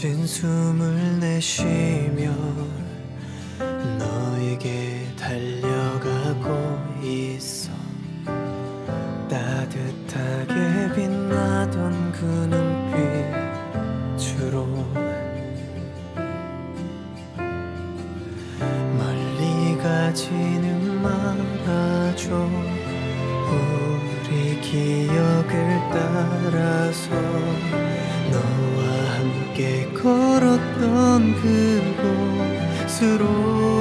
숨을 내쉬며 너에게 달려가고 있어. 따뜻하게 빛나던 그 눈빛으로 멀리 가지는 말아줘. 우리 기억을 따라서 걸었던 그곳으로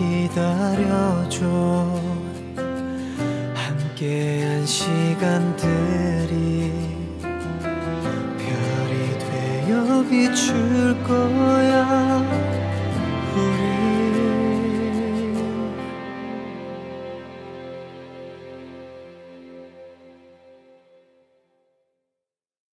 기다려줘. 함께한 시간들이 별이 되어 비출 거야